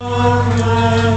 Oh my.